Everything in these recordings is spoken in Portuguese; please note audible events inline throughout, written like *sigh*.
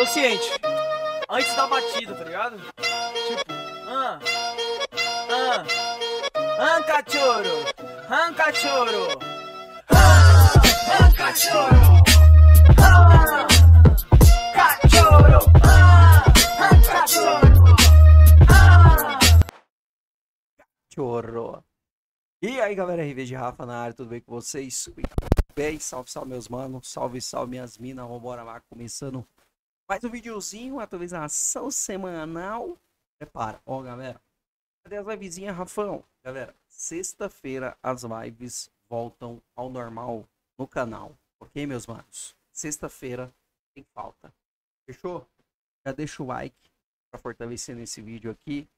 Tô ciente. Antes da batida, tá ligado? Tipo, ah, ah, ah, cachorro, ah, cachorro, ah, ah, cachorro, ah, cachorro, ah, ah, cachorro, ah. Cachorro. E aí galera, RV de Rafa na área, tudo bem com vocês? Bem, salve, salve meus manos, salve, salve minhas minas, vambora lá, começando mais um videozinho, atualização semanal. Prepara, ó galera, cadê as livezinhas, Rafão? Galera, sexta-feira as lives voltam ao normal no canal, ok meus manos? Sexta-feira tem falta, fechou? Já deixa o like para fortalecer nesse vídeo aqui.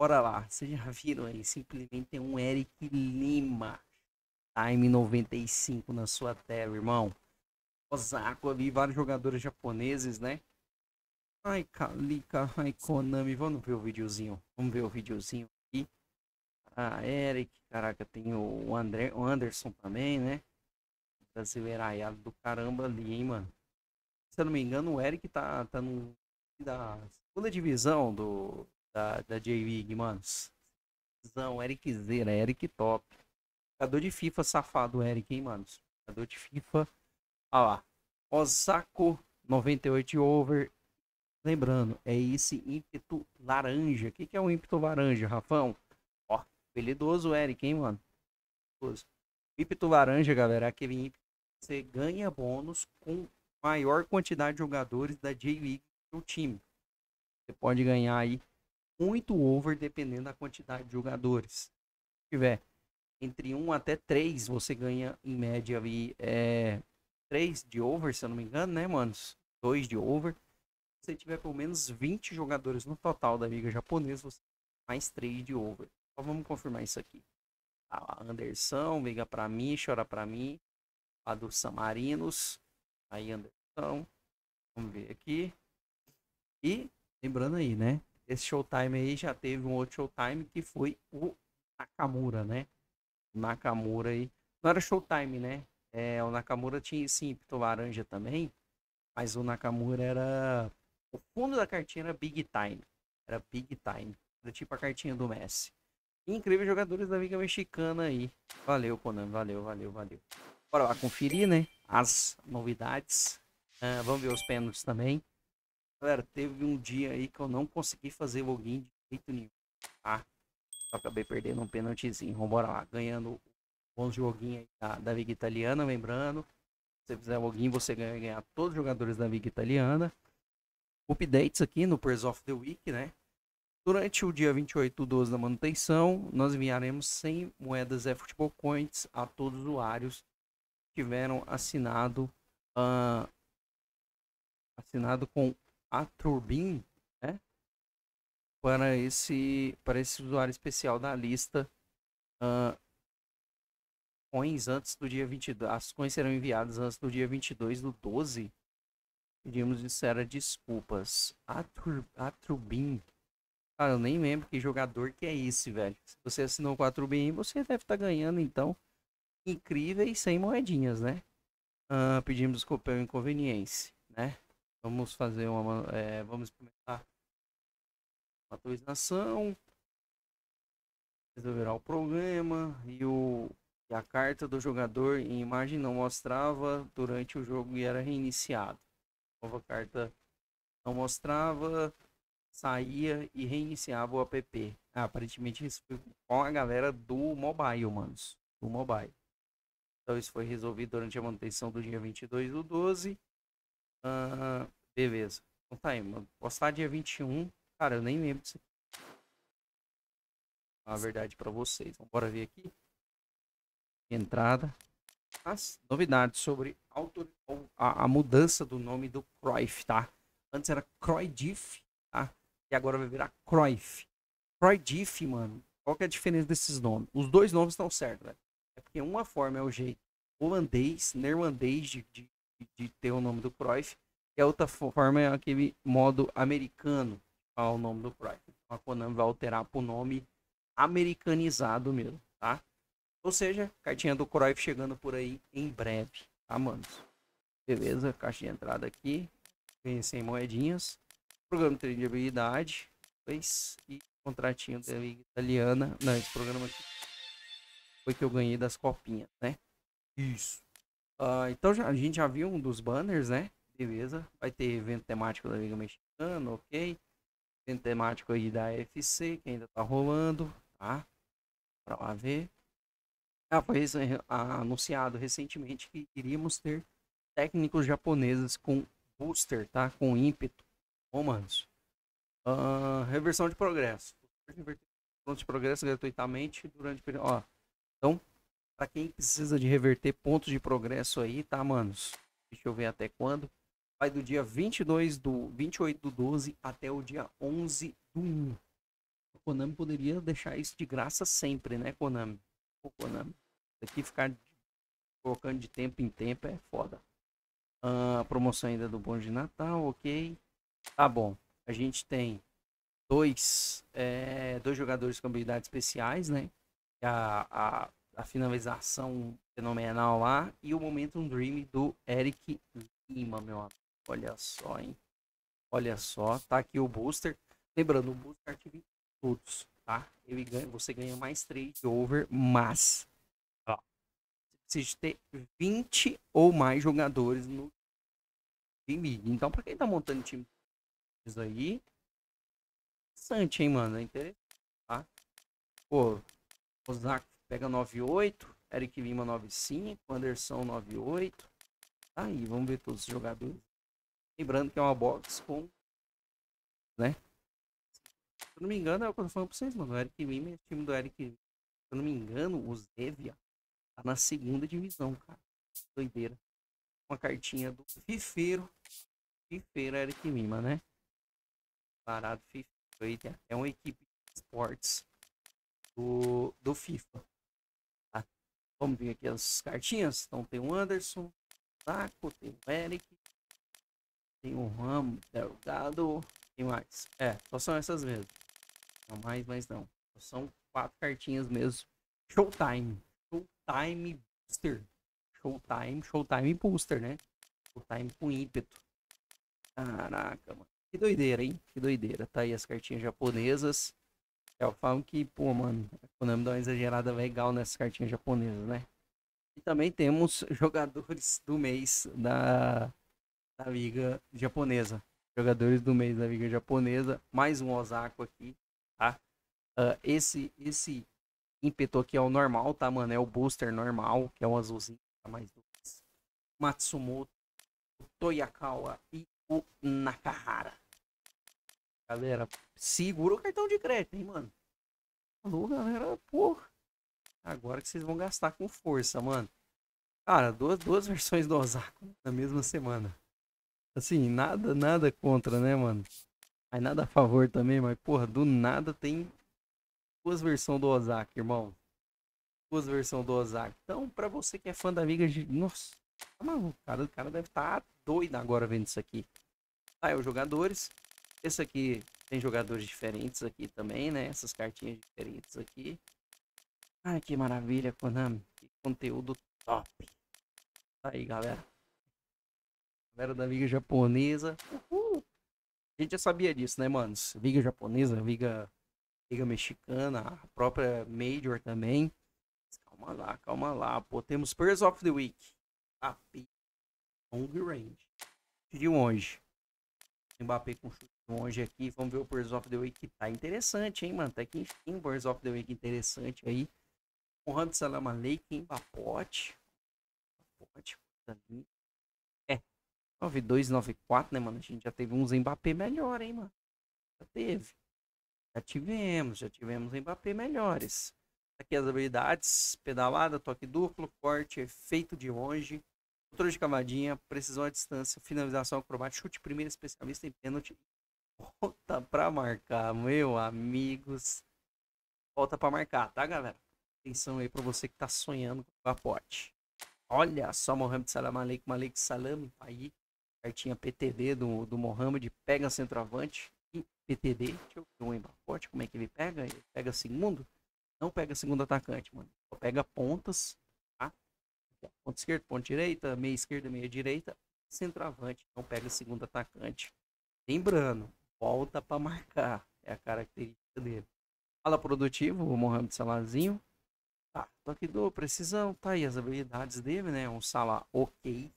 Bora lá, vocês já viram aí, simplesmente tem um Eric Lima, Time 95 na sua tela, irmão. Osako ali, vários jogadores japoneses, né? Ai, Kalika, ai, Konami, vamos ver o videozinho, vamos ver o videozinho aqui. Ah, Eric, caraca, tem o, André, o Anderson também, né? Brasileiraiado do caramba ali, hein, mano. Se eu não me engano, o Eric tá, tá no, da segunda divisão do, da, da J-League, manos. Divisão, Eric Zera, Eric Top. Jogador de FIFA safado, Eric, hein, manos. Jogador de FIFA. Olha lá. Osako 98 over Lembrando, é esse ímpeto laranja. O que, que é o ímpeto laranja, Rafão? Ó, apelidoso Eric, hein, mano? O ímpeto laranja, galera, é aquele ímpeto que você ganha bônus com maior quantidade de jogadores da J-League do time. Você pode ganhar aí muito over dependendo da quantidade de jogadores. Se tiver entre 1 até 3, você ganha em média ali é, 3 de over, se eu não me engano, né, manos? 2 de over você tiver pelo menos 20 jogadores no total da liga japonesa, você mais 3 de over. Então vamos confirmar isso aqui. A Anderson, liga para mim, chora para mim. A do Samarinos. Aí Anderson. Vamos ver aqui. E lembrando aí, né? Esse showtime aí já teve um outro showtime que foi o Nakamura, né? O Nakamura aí. Não era showtime, né? É, o Nakamura tinha sim ímpeto laranja também. Mas o Nakamura era o fundo da cartinha era Big Time. Era Big Time. Era tipo a cartinha do Messi. Incríveis jogadores da Liga Mexicana aí. Valeu, Conan. Valeu, valeu, valeu. Bora lá conferir, né? As novidades. Uh, vamos ver os pênaltis também. Galera, teve um dia aí que eu não consegui fazer login de jeito nenhum. Tá? Só acabei perdendo um pênaltizinho. Vambora lá. Ganhando bons joguinhos aí da, da Liga Italiana. Lembrando, se você fizer login, você ganha, ganhar todos os jogadores da Liga Italiana updates aqui no Pairs of the Week, né? Durante o dia 28 do 12 da manutenção, nós enviaremos 100 moedas eFootball Coins a todos os usuários que tiveram assinado uh, assinado com a Turbin, né? Para esse para esse usuário especial da lista uh, coins antes do dia 22. As coins serão enviadas antes do dia 22 do 12 Pedimos sinceras desculpas. Atru, Atrubin. Cara, eu nem lembro que jogador que é esse, velho. Se você assinou com a você deve estar tá ganhando, então, incríveis 100 moedinhas, né? Uh, pedimos desculpa pela inconveniência, né? Vamos fazer uma... É, vamos começar uma atualização. Resolverá o problema. E, o, e a carta do jogador em imagem não mostrava durante o jogo e era reiniciado nova carta não mostrava, saía e reiniciava o app. Ah, aparentemente isso foi com a galera do mobile, manos. Do mobile. Então isso foi resolvido durante a manutenção do dia 22 do 12. Ah, beleza. Então tá aí, mano. Postar dia 21. Cara, eu nem lembro disso. A verdade para vocês. Então, bora ver aqui. Entrada as novidades sobre a, a, mudança do nome do Cruyff, tá? Antes era Cruyff, tá? E agora vai virar Cruyff. Cruyff, mano. Qual que é a diferença desses nomes? Os dois nomes estão certos, velho. É porque uma forma é o jeito holandês, neerlandês de, de, de ter o nome do Cruyff. E a outra forma é aquele modo americano ao nome do Cruyff. A Konami vai alterar para o nome americanizado mesmo, tá? Ou seja, cartinha do Cruyff chegando por aí em breve, tá, manos? Beleza, caixa de entrada aqui. Ganhei 100 moedinhas. Programa de habilidade. Dois. E contratinho da Liga Italiana. Não, esse programa aqui foi que eu ganhei das copinhas, né? Isso. Ah, então já, a gente já viu um dos banners, né? Beleza. Vai ter evento temático da Liga Mexicana, ok. Evento temático aí da FC, que ainda tá rolando, tá? Pra lá ver. Ah, foi anunciado recentemente que iríamos ter técnicos japoneses com booster, tá? Com ímpeto. Bom, manos. Ah, reversão de progresso. Pontos de progresso gratuitamente durante o. Ó, então, para quem precisa de reverter pontos de progresso aí, tá, manos? Deixa eu ver até quando. Vai do dia 22 do 28 do 12 até o dia 11 do 1. A Konami poderia deixar isso de graça sempre, né, Konami? Ô, Konami. Aqui ficar colocando de tempo em tempo é foda. Ah, promoção ainda do bonde de Natal, ok. Tá bom. A gente tem dois, é, dois jogadores com habilidades especiais, né? A, a, a finalização fenomenal lá e o Momentum Dream do Eric Lima, meu amigo. Olha só, hein? Olha só, tá aqui o booster. Lembrando, o booster ativa todos, tá? Ele ganha, você ganha mais 3 de over, mas precisa ter 20 ou mais jogadores no time. Então, pra quem tá montando time isso aí, interessante, hein, mano? É interessante, tá? Pô, Ozaki pega 98, Eric Lima 95, Anderson 98. Tá aí, vamos ver todos os jogadores. Lembrando que é uma box com. Né? Se eu não me engano, é o que eu tô falando pra vocês, mano. O Eric Lima é o time do Eric Lima. Se eu não me engano, o Zevia tá na segunda divisão, cara. Doideira. Uma cartinha do Fifeiro. Fifeiro Eric Lima, né? Parado tem até uma equipe de esportes do, do FIFA. Tá? Vamos ver aqui as cartinhas. Então tem o Anderson, Taco, tem o Eric, tem o Ramo, Delgado, tem mais. É, só são essas mesmo. Não mais, mas não. Só são quatro cartinhas mesmo. Showtime. Showtime Booster. Showtime, Showtime Booster, né? Showtime com ímpeto. Caraca, mano. Que doideira, hein? Que doideira. Tá aí as cartinhas japonesas. Eu falo que, pô, mano, a Konami dá uma exagerada legal nessas cartinhas japonesas, né? E também temos *laughs* jogadores do mês da, da Liga Japonesa. Jogadores do mês da Liga Japonesa. Mais um Osako aqui, tá? Ah, esse, esse ímpeto aqui é o normal, tá, mano? É o booster normal, que é um azulzinho. Tá mais dois. Matsumoto, Toyakawa e o Nakahara. Galera, segura o cartão de crédito, hein, mano? Alô, galera, porra. Agora que vocês vão gastar com força, mano. Cara, duas, duas *laughs* versões do Osaka na mesma semana. Assim, nada, nada contra, né, mano? Mas nada a favor também, mas, porra, do nada tem duas versões do Osaka, irmão. Duas versões do Osaka. Então, pra você que é fã da de. Nossa, tá maluco, cara. O cara deve estar doido agora vendo isso aqui. Tá, é os jogadores. Esse aqui tem jogadores diferentes aqui também, né? Essas cartinhas diferentes aqui. Ai, que maravilha, Konami. Que conteúdo top. Tá aí, galera. Galera da Liga Japonesa. Uhul. A gente já sabia disso, né, manos? Liga Japonesa, Liga, Liga Mexicana, a própria Major também. Calma lá, calma lá. Pô, temos Pairs of the Week. Mbappé. Long range. De longe. Mbappé com chute de longe aqui. Vamos ver o Pairs of the Week tá interessante, hein, mano? Até que enfim, Pairs of the Week interessante aí. Mohamed Salam Aleikum, Mbapote. Mbapote, coisa linda. É. 9294, né, mano? A gente já teve uns Mbappé melhor, hein, mano? Já teve. Já tivemos, já tivemos Mbappé melhores. Aqui as habilidades: pedalada, toque duplo, corte, efeito de longe, controle de cavadinha, precisão à distância, finalização acrobática, chute primeiro especialista em pênalti. Volta pra marcar, meu amigos. Volta pra marcar, tá, galera? Atenção aí pra você que tá sonhando com o capote. Olha só, Mohamed Salam Aleikum, Malik Salam, tá aí. Cartinha PTD do, do Mohamed, pega centroavante PTD. Deixa eu ver um embapote, como é que ele pega? Ele pega segundo? Não pega segundo atacante, mano. Só pega pontas, tá? Ponta esquerda, ponta direita, meia esquerda, meia direita. centroavante, não pega segundo atacante. Lembrando, volta para marcar. É a característica dele. Fala produtivo, o Mohamed Salazinho. Tá, toque do precisão, tá aí as habilidades dele, né? Um sala ok.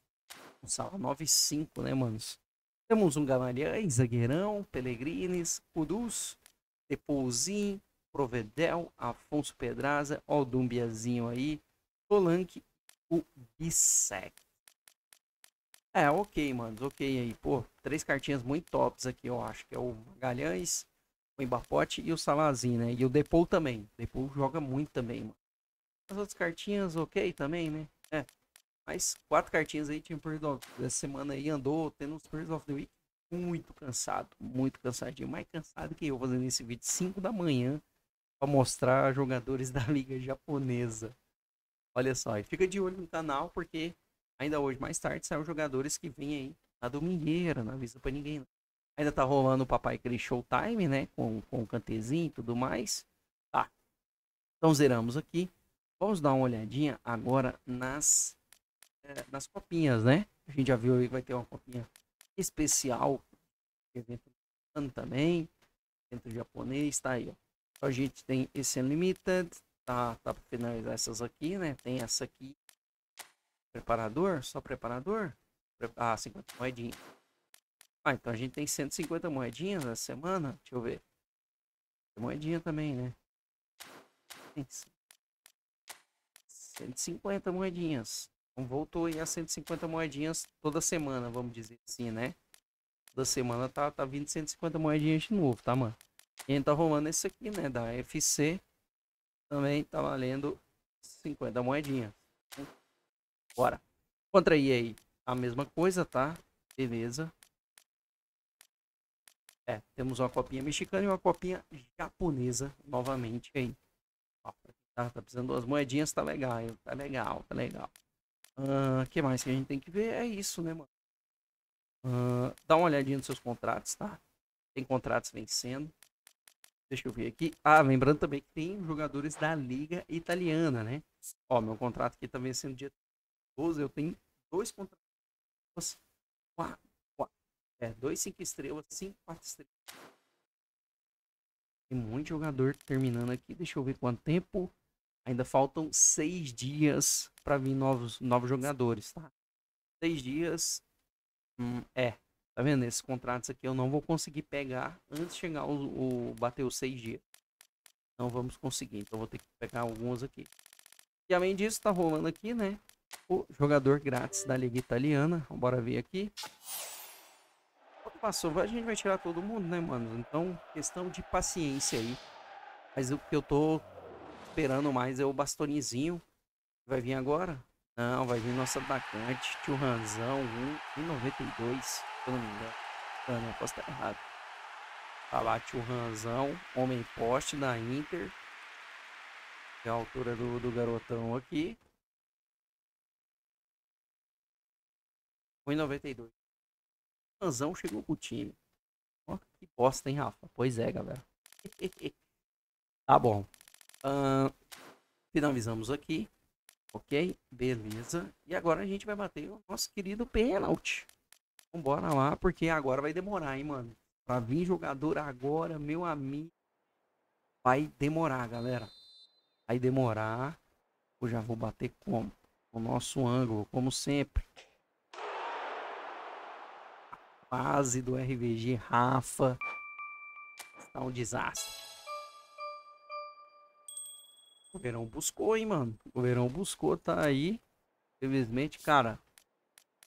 Um sala 9.5, né, manos? Temos um Gamaliel, zagueirão, Pelegrines, Kudus, Depouzinho, Provedel, Afonso Pedraza, ó o Dumbiazinho aí, Solanke, o Bissec. É, ok, mano, ok aí. Pô, três cartinhas muito tops aqui, eu acho, que é o Magalhães, o Embapote e o Salazinho, né? E o Depou também. Depou joga muito também, mano. As outras cartinhas, ok também, né? É. Mas quatro cartinhas aí, Team Spirit of essa semana aí andou tendo os Spirit of the Week muito cansado, muito cansadinho, mais cansado que eu fazendo esse vídeo 5 da manhã para mostrar jogadores *laughs* da liga japonesa. Olha só, e fica de olho no canal porque ainda hoje mais tarde saem jogadores que vêm aí na domingueira, não avisa para ninguém. Ainda tá rolando o Papai Cris Showtime, né, com, com o cantezinho e tudo mais. Tá. Então zeramos aqui. Vamos dar uma olhadinha agora nas é, nas copinhas, né? A gente já viu aí que vai ter uma copinha especial evento também, evento japonês, tá aí, ó. A gente tem esse Unlimited, tá, tá para finalizar essas aqui, né? Tem essa aqui, preparador, só preparador, ah, 50 moedinhas. Ah, então a gente tem 150 moedinhas na semana, deixa eu ver. Tem moedinha também, né? Tem 150 moedinhas. Então voltou aí a 150 moedinhas toda semana, vamos dizer assim, né? Toda semana tá, tá vindo 150 moedinhas de novo, tá, mano? E a gente tá rolando esse aqui, né? Da FC. Também tá valendo 50 moedinhas. Bora. Contra a EA, a mesma coisa, tá? Beleza. É, temos uma copinha mexicana e uma copinha japonesa novamente aí. Tá, tá precisando duas moedinhas, tá legal, tá legal, tá legal. O uh, que mais que a gente tem que ver? É isso, né, mano? Uh, dá uma olhadinha nos seus contratos, tá? Tem contratos vencendo. Deixa eu ver aqui. Ah, lembrando também que tem jogadores da Liga Italiana, né? Ó, meu contrato aqui tá vencendo dia 12. Eu tenho dois contratos. Quatro, quatro. É, dois cinco estrelas, cinco quatro estrelas. Tem muito jogador terminando aqui. Deixa eu ver quanto tempo. Ainda faltam seis dias para vir novos, novos jogadores, tá? Seis dias. Hum, é, tá vendo? Esses contratos aqui eu não vou conseguir pegar antes de chegar o, o bater os seis dias. Não vamos conseguir, então vou ter que pegar alguns aqui. E além disso, tá rolando aqui, né? O jogador grátis da Liga Italiana. Bora ver aqui. Passou, a gente vai tirar todo mundo, né, mano? Então, questão de paciência aí. Mas o que eu tô esperando mais é o Bastonizinho. Vai vir agora? Não, vai vir nosso atacante, tio Ranzão, 1,92, se eu não me engano. Não, não, posso estar errado. Tá lá, tio Ranzão, homem poste da Inter. É a altura do, do garotão aqui. 1,92. Ranzão chegou pro time. Ó, que bosta, hein, Rafa? Pois é, galera. *laughs* tá bom. Uh, finalizamos aqui. Ok? Beleza. E agora a gente vai bater o nosso querido pênalti. Vambora lá, porque agora vai demorar, hein, mano. Pra vir jogador agora, meu amigo. Vai demorar, galera. Vai demorar. Eu já vou bater como? O nosso ângulo, como sempre. A base do RVG, Rafa. Está um desastre. Verão buscou, hein, mano. O Verão buscou, tá aí. Infelizmente, cara.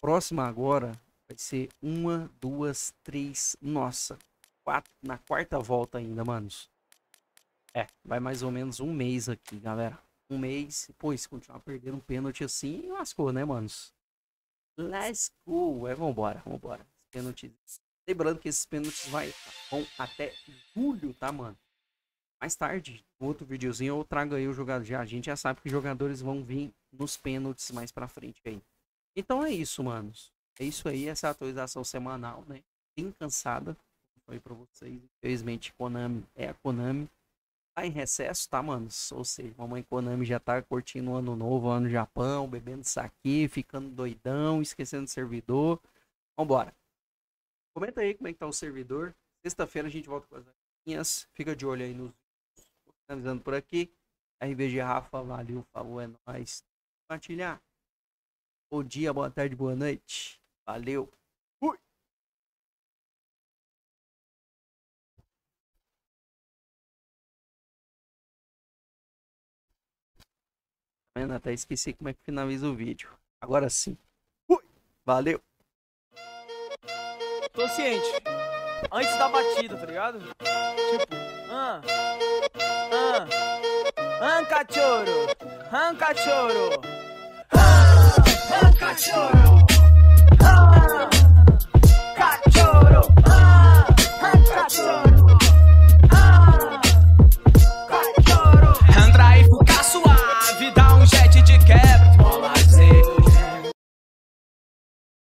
Próxima agora vai ser uma, duas, três. Nossa. Quatro, na quarta volta ainda, manos. É, vai mais ou menos um mês aqui, galera. Um mês. Pô, se continuar perdendo um pênalti assim, lascou, né, manos? Let's go. É, vambora, vambora. Pênalti. Lembrando que esses pênaltis vai, vão até julho, tá, mano? Mais tarde, outro videozinho, eu trago aí o jogador. Já, a gente já sabe que jogadores vão vir nos pênaltis mais pra frente aí. Então é isso, manos. É isso aí, essa atualização semanal, né? Bem cansada. Foi pra vocês. Infelizmente, Konami é a Konami. Tá em recesso, tá, manos? Ou seja, mamãe Konami já tá curtindo o ano novo lá no Japão, bebendo saque, ficando doidão, esquecendo o servidor. Vambora. Comenta aí como é que tá o servidor. Sexta-feira a gente volta com as. Fica de olho aí nos. Finalizando por aqui. RBG Rafa, valeu, falou, é nóis. Compartilhar. Bom dia, boa tarde, boa noite. Valeu. Fui. Vendo? Até esqueci como é que finaliza o vídeo. Agora sim. Fui. Valeu. Tô ciente. Antes da batida, tá ligado? Tipo, ah, ah, ah, cachorro, ah, cachorro, ah, ah, cachorro.